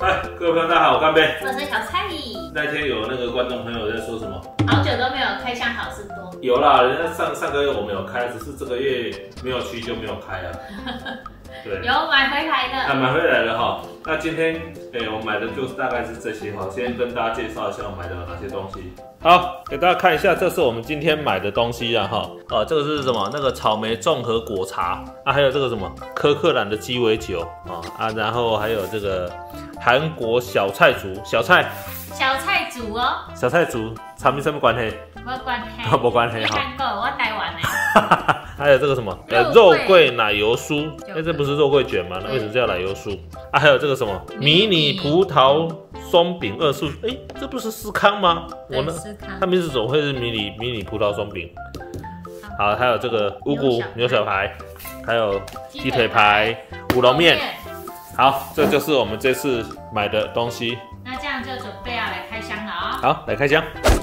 嗨，各位朋友，大家好，我干杯。我是小蔡，那天有那个观众朋友在说什么？好久都没有开箱好事多，有啦，人家上上个月我们有开，只是这个月没有去就没有开啊。对，有买回来啊，的。买回来了哈。那今天，哎、我买的就是大概是这些哈。先跟大家介绍一下我买的哪些东西。好，给大家看一下，这是我们今天买的东西啊哈。啊，这个是什么？那个草莓综合果茶啊，还有这个什么科克兰的鸡尾酒啊啊，然后还有这个韩国小菜族小菜？小菜煮哦，小菜族，产品什么关系？没关系，没关系你哈。韩国我台湾的，还有这个什么？呃肉桂奶油酥，就哎、这不是肉桂卷吗？那对为什么叫奶油酥？啊？还有这个什么？迷你。葡萄松饼二素，哎、这不是司康吗？我呢，思康。它名字怎么会是迷你迷你葡萄松饼？好，还有这个五谷牛小排，还有鸡腿排、五龙面。好，这就是我们这次买的东西。那这样就准备要来开箱了哦。好，来开箱。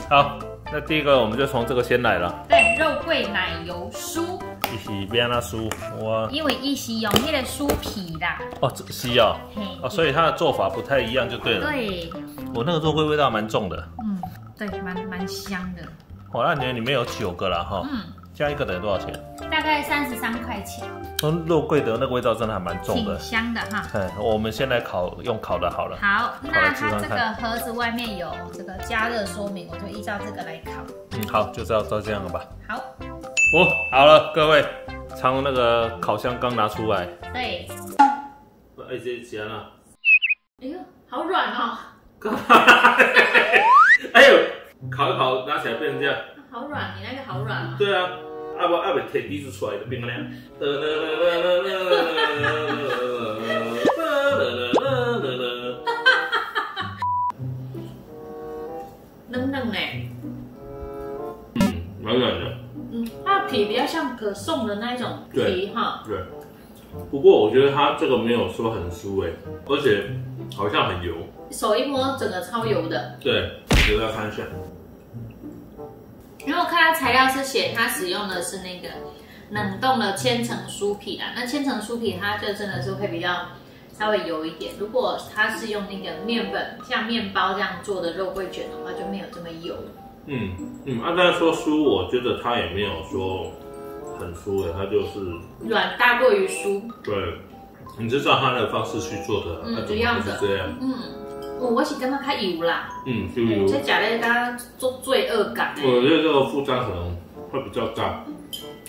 好，那第一个我们就从这个先来了。对，肉桂奶油酥，一起变那酥，哇，因为一起用那个酥皮啦，哦，这西哦，嘿，哦，所以它的做法不太一样就对了。对，我那个肉桂味道蛮重的。嗯，对，蛮蛮香的，哦，那你里面有九个了哈，嗯，加一个等于多少钱？大概三十三块钱，嗯，肉桂的那个味道真的还蛮重的挺的。香的哈。嗯，我们先来烤，用烤的好了。好，那它这个盒子外面有这个加热说明，我就依照这个来烤。嗯，好，就照照这样了吧。好，哦，好了，各位，从那个烤箱刚拿出来。对，哎，这钱啊？哎呦，好软哦，哎呦，烤一烤，拿起来变成这样。好软，你那个好软啊。对啊，啊不啊不，铁鼻子出来的变个那样。嫩嫩呢，嗯，软软的。嗯，它的皮比较像可颂的那一种皮哈，对，不过我觉得它这个没有说很酥哎，而且好像很油。手一摸整个超油的。对，我觉得要看一下。因为我看它材料是写它使用的是那个冷冻的千层酥皮啦，那千层酥皮它就真的是会比较稍微油一点。如果它是用那个面粉像面包这样做的肉桂卷的话，就没有这么油。嗯嗯，按照说酥，我觉得它也没有说很酥的，它就是软大过于酥，对，你就照它的方式去做的，嗯它怎么会是这样？嗯，我我是感觉较油啦，嗯，就油。这假的刚刚做罪恶感哎、我觉得这个负担可能会比较大。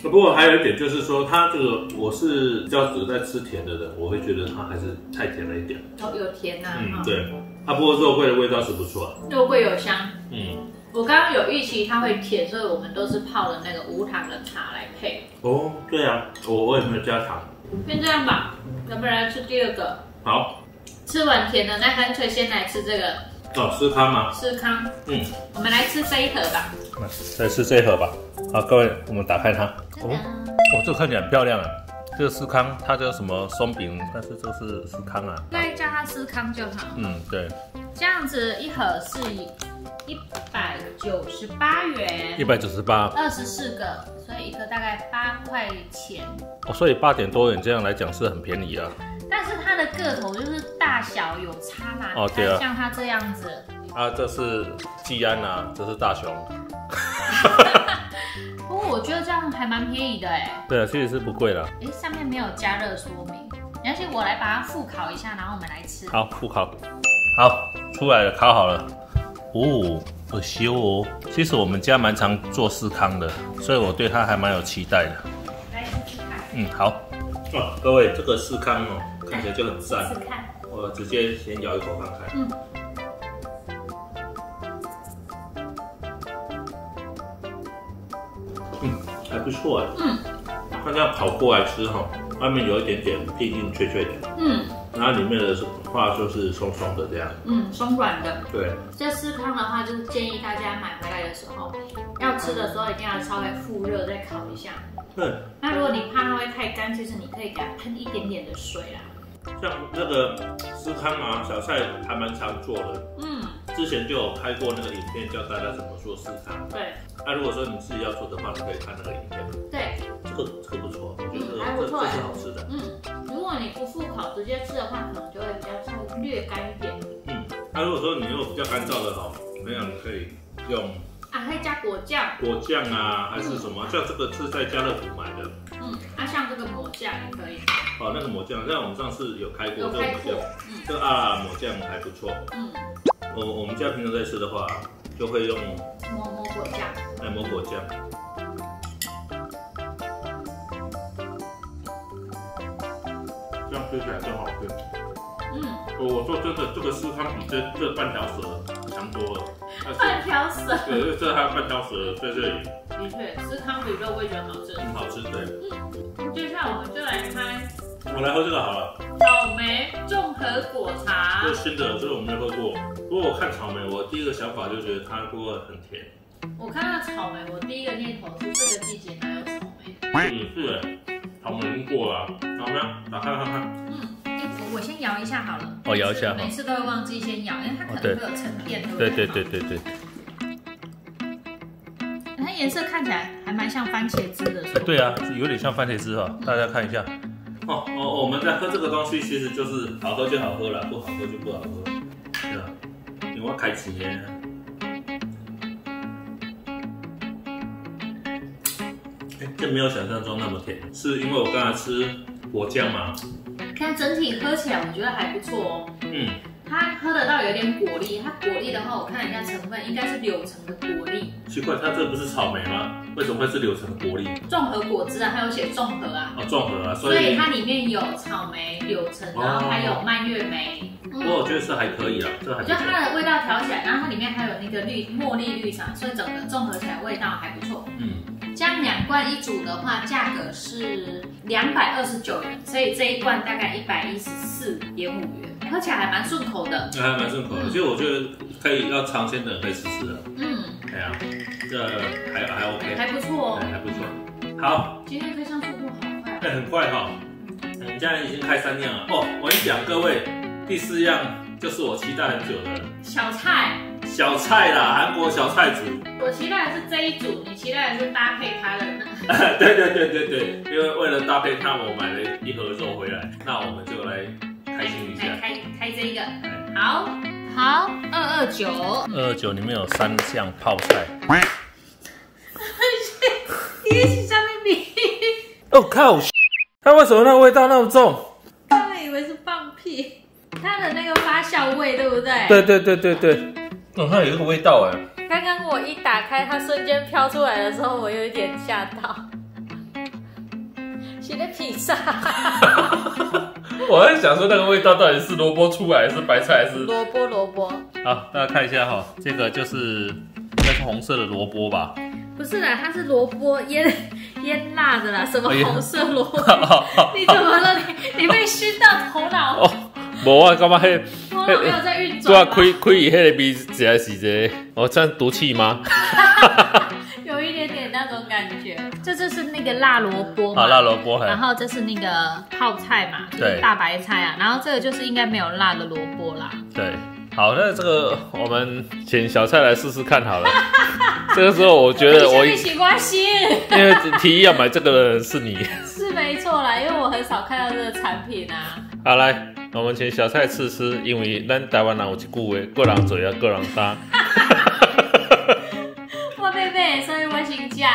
不过还有一点就是说，它这个我是比较只在吃甜的人，我会觉得它还是太甜了一点。哦有甜呐、哈，嗯对。它不过肉桂的味道是不错。肉桂有香。嗯。我刚刚有预期它会甜，所以我们都是泡的那个无糖的茶来配。哦，对啊，我我也没有加糖。先这样吧，要不然来吃第二个。好，吃完甜的，那干脆先来吃这个哦，司康吗？司康。嗯，我们来吃这一盒吧。来再吃这一盒吧。好，各位，我们打开它。哦，哦，这个看起来很漂亮啊。这个司康，它叫什么松饼？但是这是司康啊。对，叫它司康就好。嗯，对，这样子一盒是一百九十八元一，百九十八。二十四个，所以一个大概八块钱。哦，所以八点多元这样来讲是很便宜啊。的个头就是大小有差嘛，哦对啊像它这样子，啊，这是季安啊，这是大熊。不过我觉得这样还蛮便宜的哎。对啊，其实是不贵啦。哎，上面没有加热说明，而且我来把它复烤一下，然后我们来吃。好，复烤。好，出来了，烤好了。哦，很修哦。其实我们家蛮常做司康的，所以我对它还蛮有期待的。来试试看，嗯，好。哦，各位，这个司康哦，看起来就很赞试。看。我直接先咬一口看看。嗯。嗯，还不错哎。嗯。它这样跑过来吃哈，外面有一点点硬硬脆脆的，嗯然后里面的话就是松松的这样。嗯，松软的。对，这司康的话，就是建议大家买回来的时候，要吃的时候一定要稍微复热再烤一下。对，那如果你怕它会太干，其实你可以给它喷一点点的水啦。像那个司康啊，小蔡还蛮常做的。嗯，之前就有拍过那个影片，教大家怎么做司康。对那、如果说你自己要做的话，你可以看那个影片。对，这这个这个不错，我觉得还不错哎这这是好吃的。嗯，如果你不复烤直接吃的话，可能就会比较稍微略干一点嗯，那如果说你有比较干燥的哈，没有你可以用啊，可以加果酱，果酱啊，还是什么？像这个是在家乐福买的，哦，那个抹酱，像我们上次有开过这个抹酱，，嗯这个阿拉抹酱还不错。嗯，我我们家平常在吃的话，就会用抹抹果酱，来抹果酱。这样吃起来更好吃。嗯，我我说真的，这个司康比这这半条蛇强多了。半条蛇，对，这还有半条蛇在这里，的确，吃康比肉我也觉得好吃。很好吃。对，接下来我们就来开我来喝这个好了，草莓综合果茶这。是新的，这个我没有喝过。不过我看草莓，我第一个想法就觉得它会不会很甜？我看到草莓，我第一个念头是这个季节哪有草莓？嗯，是哎，草莓已经过了啊。好，没有，打开看看。嗯，我先摇一下好了。哦摇一下每次都会忘记先摇，因为它可能会有沉淀，对不对对？对对对对。它颜色看起来还蛮像番茄汁的，对啊，有点像番茄汁哈，大家看一下。哦哦，我们在喝这个东西，其实就是好喝就好喝了，不好喝就不好喝，对啊。因为我开几年。哎这没有想象中那么甜，是因为我刚才吃果酱嘛，看整体喝起来，我觉得还不错哦。嗯，它喝得到有点果粒，它果粒的话，我看一下成分，应该是柳橙的果粒，奇怪，它这不是草莓吗？为什么会是柳橙果粒？综合果汁啊，它有写综合啊，哦，综合啊，所所以以，它里面有草莓、柳橙，然后还有蔓越莓。不过我觉得是还可以啊，这还不就。它的味道调起来，然后它里面还有那个绿茉莉绿茶，所以整个综合起来味道还不错。嗯，这样两罐一组的话，价格是两百二十九元，所以这一罐大概一百一十四点五元，喝起来还蛮顺口的。那还蛮顺口的，其实我觉得可以要尝鲜的人可以试试的。嗯，哎呀，这还还 OK，还不错哦。哎还不错。好，今天开箱速度好快，哎，很快哈、我们现在已经开三样了哦。我跟你讲，各位，第四样就是我期待很久的小菜，小菜啦，韩国小菜组。我期待的是这一组，你期待的是搭配它的 呢。对对对对对，因为为了搭配它，我买了一盒肉回来。那我们就来开心一下来。开开这一个，好，好，二二九，二二九里面有三项泡菜。你一起下面比，哦靠！它为什么那个味道那么重？他们以为是放屁，它的那个发酵味，对不对？对对对对对。哦，它有一个味道哎。刚刚我一打开，它瞬间飘出来的时候，我有一点吓到。写的披萨，我在想说那个味道到底是萝卜出来，还是白菜，还是……萝卜萝卜，好，大家看一下哈，这个就是应该是红色的萝卜吧？不是啦，它是萝卜腌 腌辣的啦，什么红色萝卜？你怎么了？你你被熏到头脑，哦，无啊，干嘛嘿头脑没有在运转吗？开开伊迄个味，实在是这个，哦，这样毒气吗？点点那种感觉。这就是那个辣萝卜嘛，啊，辣萝卜然还后这是那个泡菜嘛，就是对大白菜啊，然后这个就是应该没有辣的萝卜啦。对。好，那这个我们请小蔡来试试看好了。这个时候我觉得我一起关心因为提议要买这个的人是你。是没错啦，因为我很少看到这个产品啊。好，来，我们请小蔡试吃，因为咱台湾人有一句话，个人嘴啊，个人担。我贝贝，所以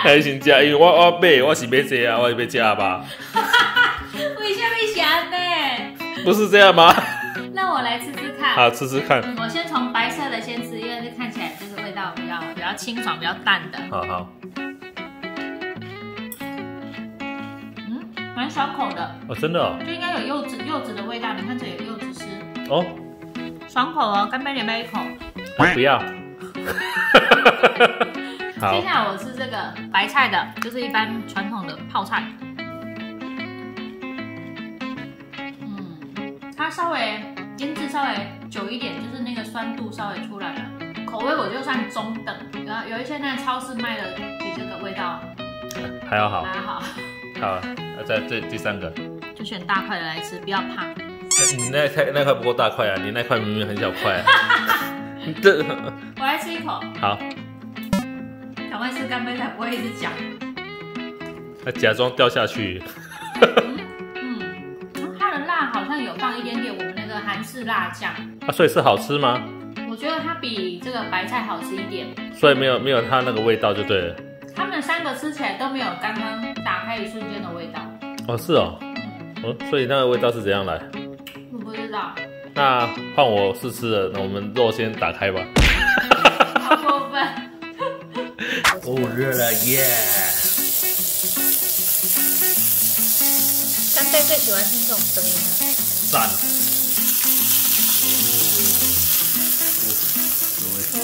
我请假。因为我我买我是买这啊，我是要吃吧？为什么想呢？不是这样吗？那我来吃吃看。好，吃吃看。嗯，我先从白色的先吃，因为这看起来这个味道比较比较清爽、比较淡的。好好，嗯，蛮爽口的，哦，真的哦，就应该有柚子柚子的味道。你看这有柚子丝，哦，爽口哦。干杯，你杯一口。我不要。好接，下来我吃这个白菜的，就是一般传统的泡菜。嗯，它稍微腌制稍微久一点，就是那个酸度稍微出来了。口味我就算中等，然后有一些那超市卖的比这个味道还要好，还好，好，那再这第三个，就选大块的来吃，不要怕。那你那块那块不够大块啊，你那块明明很小块啊。这我来吃一口，好，赶快吃干杯才不会一直讲。他假装掉下去。嗯，它的辣好像有放一点点我们那个韩式辣酱。啊，所以是好吃吗？我觉得它比这个白菜好吃一点。所以没有没有它那个味道就对了。他们三个吃起来都没有刚刚打开一瞬间的味道。哦，是哦。哦，所以那个味道是怎样来？我不知道。那换我试吃了，那我们肉先打开吧。哦，热了耶！干贝最喜欢听这种声音了。赞。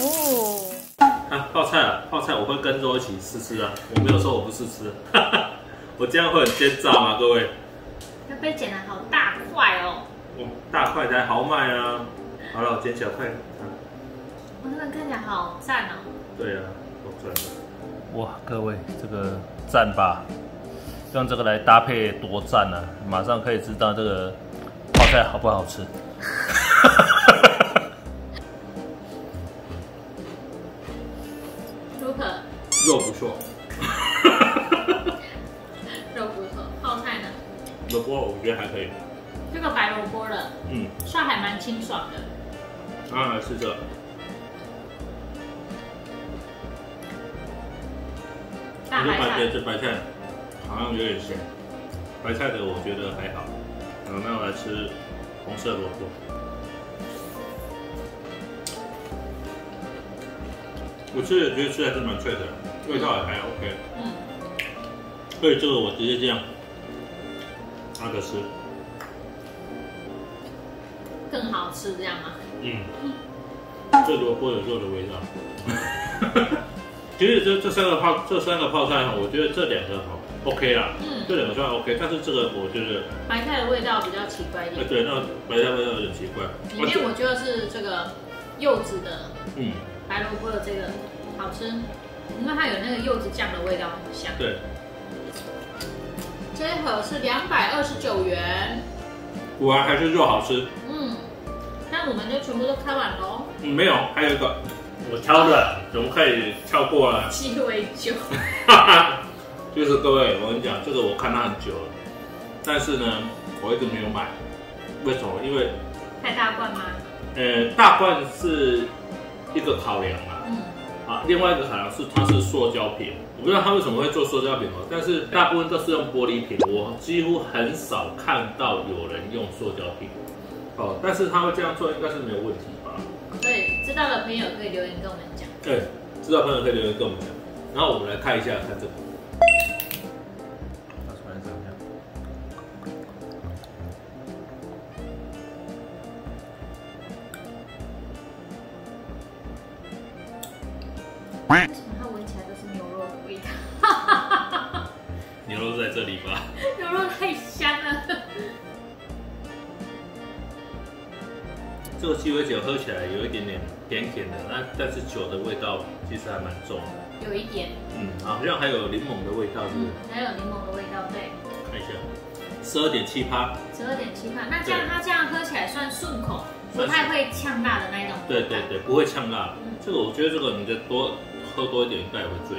哦。啊，泡菜啊，泡菜我会跟肉一起试吃啊，我没有说我不试吃，我这样会很奸诈吗？各位？干贝剪的好大块哦。我，大块才豪迈啊！好了，我剪小块。我那个看起来好赞哦。对啊，好赞。哇，各位，这个赞吧，用这个来搭配多赞啊！马上可以知道这个泡菜好不好吃。如何？肉不错。肉不错，泡菜呢？萝卜我觉得还可以。这个白萝卜的，嗯，算还蛮清爽的。啊，是这。大白菜。这白菜好像有点咸，白菜的我觉得还好。好，那我来吃红色萝卜。我吃也觉得吃还是蛮脆的，味道也还 OK。嗯。所以这个我直接这样拿着吃。更好吃这样吗？嗯，这萝卜有肉的味道。其实这这三个泡这三个泡菜哈，我觉得这两个好 OK 啦。嗯，这两个算 OK，但是这个我觉得白菜的味道比较奇怪一点。对，那白菜味道有点奇怪。里面我觉得是这个柚子的，嗯，白萝卜的这个好吃，因为它有那个柚子酱的味道，很香。对。这一盒是两百二十九元。果然还是肉好吃。嗯那我们就全部都开完喽。嗯，没有，还有一个我挑的，怎么可以跳过了？鸡尾酒。就是各位，我跟你讲，这个我看它很久了，但是呢，我一直没有买。为什么？因为太大罐吗？呃，大罐是一个考量嘛。嗯。啊，另外一个考量是它是塑胶瓶，我不知道它为什么会做塑胶瓶哦，但是大部分都是用玻璃瓶，我几乎很少看到有人用塑胶瓶。哦，但是他会这样做，应该是没有问题吧？对，知道的朋友可以留言跟我们讲。对，知道朋友可以留言跟我们讲。然后我们来看一下，看这个。拿出来怎么样？它闻起来都是牛肉的味道。牛肉在这里吧？牛肉太香了。这个鸡尾酒喝起来有一点点甜甜的，那但是酒的味道其实还蛮重的，有一点，嗯，好像还有柠檬的味道，是不是？还有柠檬的味道，对。看一下，十二点七趴，十二点七趴，那这样它这样喝起来算顺口，不太会呛辣的那种。对对对，不会呛辣。这个我觉得这个你再多喝多一点，应该也会醉。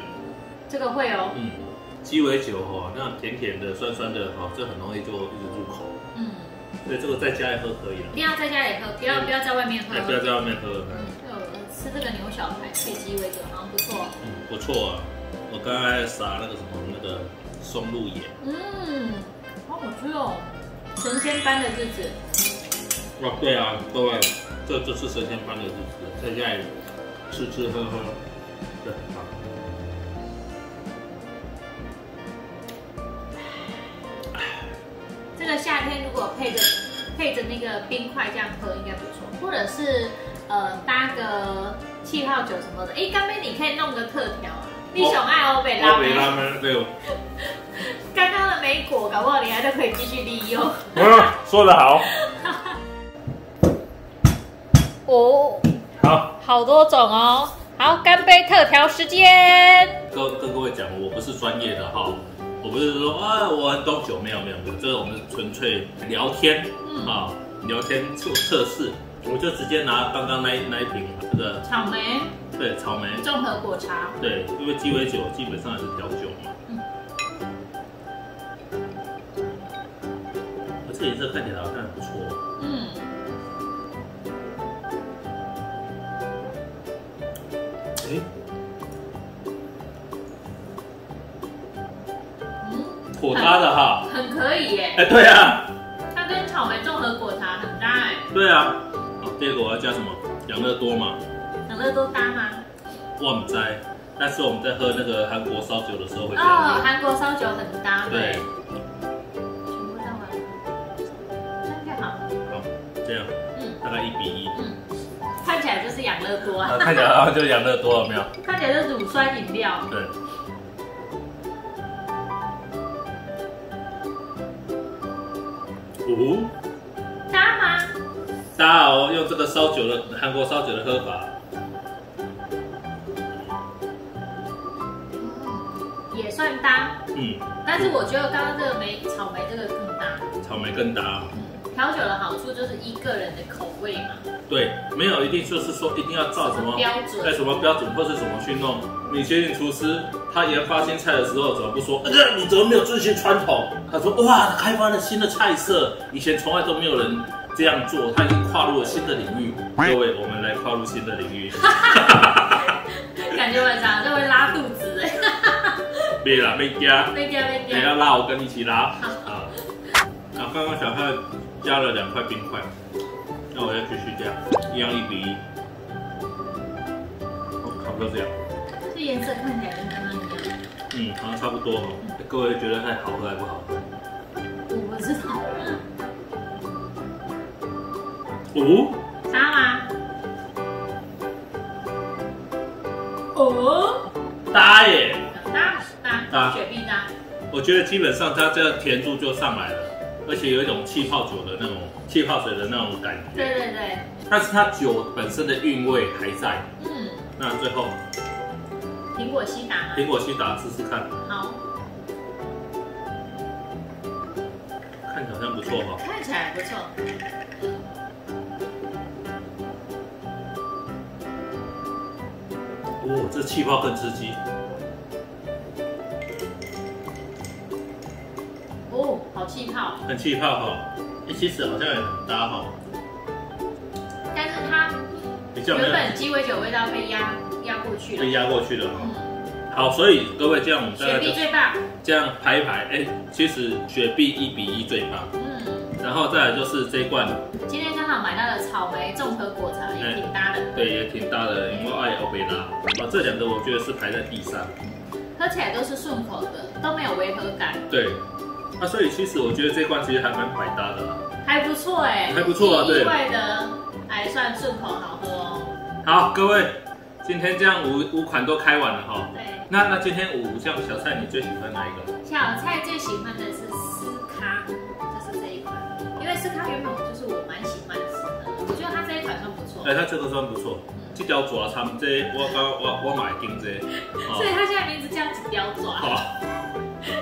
这个会哦。嗯，鸡尾酒哈，那甜甜的、酸酸的哈，这很容易就一直入口。嗯。对，这个在家里喝可以了。一定要在家里喝，不要不要在外面喝。不要在外面喝。嗯，吃这个牛小排配鸡尾酒好像不错。嗯，不错啊。我刚才撒那个什么那个松露盐。嗯，好好吃哦，神仙般的日子。哇，对啊，各位，这就是神仙般的日子，在家里吃吃喝喝，对，好。配着那个冰块这样喝应该不错，或者是呃搭个气泡酒什么的。哎，干杯你可以弄个特调啊，你想爱欧北拉。欧北拉门对。刚刚的梅果搞不好你还都可以继续利用。说得好。哦。好。好多种哦。好，干杯特调时间。跟跟各位讲，我不是专业的哈。我不是说啊，我很懂酒，没有没有，这个我们纯粹聊天，啊，聊天测测试，我就直接拿刚刚那那一瓶那个草莓，对，草莓。综合果茶，对，因为鸡尾酒基本上也是调酒嘛，嗯，而且颜色看起来好像很不错，嗯。嗯，妥搭的哈。很可以耶。哎，对啊，它跟草莓综合果茶很搭哎。对啊。好，第二个我要加什么？养乐多嘛。养乐多搭吗？旺仔，但是我们在喝那个韩国烧酒的时候会这样哦，用。韩国烧酒很搭，对对。，全部倒完了，这样就好。好，这样嗯大概一比一。嗯，看起来就是养乐多啊，啊，看起来好像就养乐多了没有？看起来就是乳酸饮料。对。哦，搭吗？搭哦，用这个烧酒的韩国烧酒的喝法，也算搭，嗯，但是我觉得刚刚这个梅草莓这个更搭。草莓更搭。调酒的好处就是依个人的口味嘛，对，没有一定就是说一定要照什么标在准。什么标准或是怎么去弄。米其林厨师他研发新菜的时候，怎么不说？呃，你怎么没有遵循传统？他说哇，开发了新的菜色，以前从来都没有人这样做，他已经跨入了新的领域。各位，我们来跨入新的领域。感觉晚上就会拉肚子哎，别啦，没加，被掉被等一掉。下拉我跟你一起拉啊。啊，刚刚小汉加了两块冰块，那我要继续加，一样一比一。哦，差不多这样。这颜色看起来跟刚刚一样，嗯，好像差不多哦。各位觉得它好喝还不好喝？我不知道。哦，搭吗？哦，搭耶！搭搭搭雪碧搭，我觉得基本上它这个甜度就上来了，而且有一种气泡酒的那种气泡水的那种感觉，对对对，但是它酒本身的韵味还在。嗯，那最后苹果西打吗？苹果西打试试看，好，看起来好像不错哈、看起来不错。哦，这气泡更刺激。哦，好气泡，很气泡哈、欸其实好像也很搭哈、但是它原本鸡尾酒味道被压压过去了。被压过去了哈、嗯，好，所以各位这样我们大雪概就碧最棒。这样排一排，哎、其实雪碧一比一最棒，嗯，然后再来就是这一罐，今天刚好买到的草莓综合果茶，也挺搭的，对，也挺搭的，因为爱欧贝拉，啊，这两个我觉得是排在第三，喝起来都是顺口的，都没有违和感，对，那、所以其实我觉得这罐其实还蛮百搭的啦。还不错哎，还不错啊对意外的还算顺口好喝哦。好，各位，今天这样五五款都开完了哈、对，那那今天五项小菜你最喜欢哪一个？小菜最喜欢的是司咖，就是这一款，因为司咖原本就是我蛮喜欢吃的，我觉得它这一款算不错哎、，它这个算不错，这条爪参这我刚我我买金这，所以它现在名字叫几雕爪，好。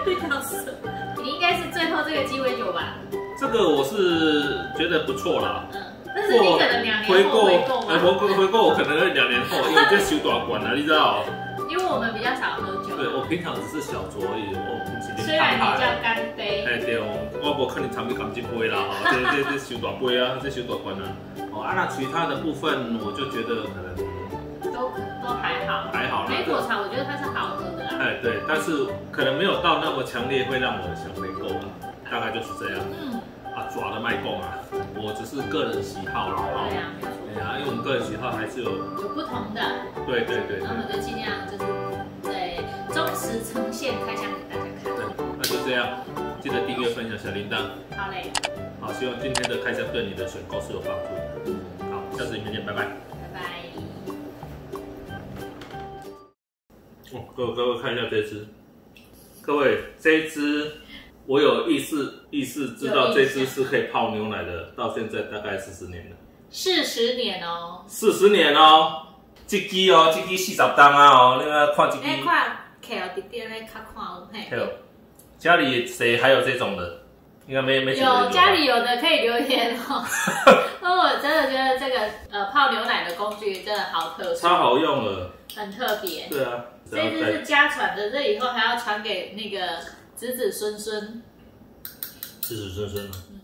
这叫什么？你应该是最后这个鸡尾酒吧？这个我是觉得不错啦。嗯，但是你可能两，年后回购回购回购，我可能会两年后，因为这修短管了，你知道？因为我们比较少喝酒，对我平常只是小酌而已，我不是虽然你叫干杯，哎对哦，我无可能常去扛这杯啦，哦，这这这修短杯啊，这修短管啊。哦啊，那其他的部分我就觉得可能都都还好。还好啦。梅果茶我觉得它是好对，但是可能没有到那么强烈，会让我想回购了，大概就是这样。嗯，啊，抓的卖供啊，我只是个人喜好啦。哦对啊，没错，对啊，因为我们个人喜好还是有，有不同的，对对对对那我们就尽量就是对忠实呈现开箱给大家看。对，那就这样，记得订阅、分享小铃铛。好嘞，好，希望今天的开箱对你的选购是有帮助的。嗯，好，下次影片见。拜拜。哦，各位各位看一下这只，各位这一只我有意识意识知道这只是可以泡牛奶的，到现在大概四十年了，四十年哦，四十年哦。这支哦，这支四十档啊哦，你看看这哎，支，看 K 哦，弟弟来看看哦，嘿家里谁还有这种的？应该没没有家里有的可以留言哦。那我真的觉得这个呃泡牛奶的工具真的好特殊，超好用了，很特别。对啊，只这只是家传的，这以后还要传给那个子子孙孙。子子孙孙。嗯，